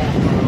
Yeah.